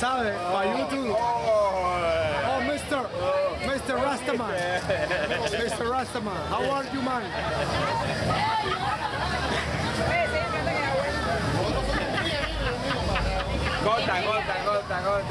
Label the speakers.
Speaker 1: ¿Sabe? Para YouTube.
Speaker 2: Oh,
Speaker 1: Mr. Mr. Rastaman. Mr. Rastaman, how are you, man?
Speaker 2: Gota, gota, gota, gota.